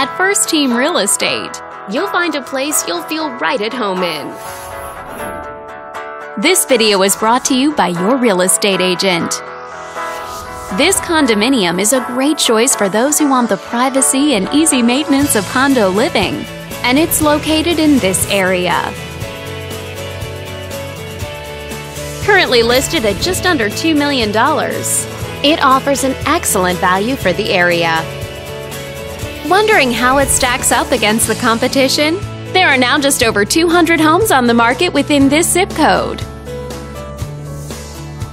At First Team Real Estate, you'll find a place you'll feel right at home in. This video is brought to you by your real estate agent. This condominium is a great choice for those who want the privacy and easy maintenance of condo living, and it's located in this area. Currently listed at just under $2 million, it offers an excellent value for the area. Wondering how it stacks up against the competition? There are now just over 200 homes on the market within this zip code.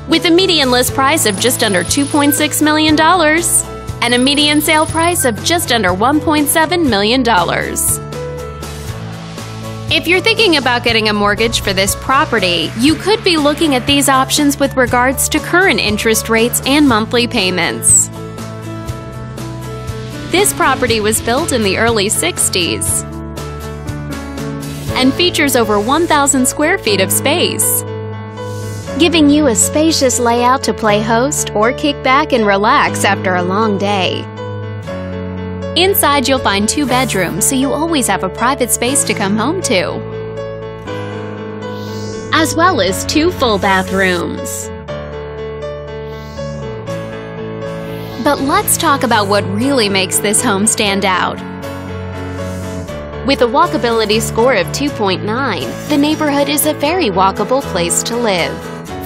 With a median list price of just under $2.6 million and a median sale price of just under $1.7 million. If you're thinking about getting a mortgage for this property, you could be looking at these options with regards to current interest rates and monthly payments. This property was built in the early 60s and features over 1,000 square feet of space, giving you a spacious layout to play host or kick back and relax after a long day. Inside, you'll find two bedrooms, so you always have a private space to come home to, as well as two full bathrooms. But let's talk about what really makes this home stand out. With a walkability score of 2.9, the neighborhood is a very walkable place to live.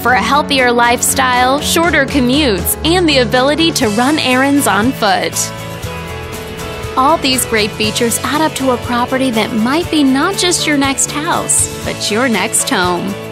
For a healthier lifestyle, shorter commutes, and the ability to run errands on foot. All these great features add up to a property that might be not just your next house, but your next home.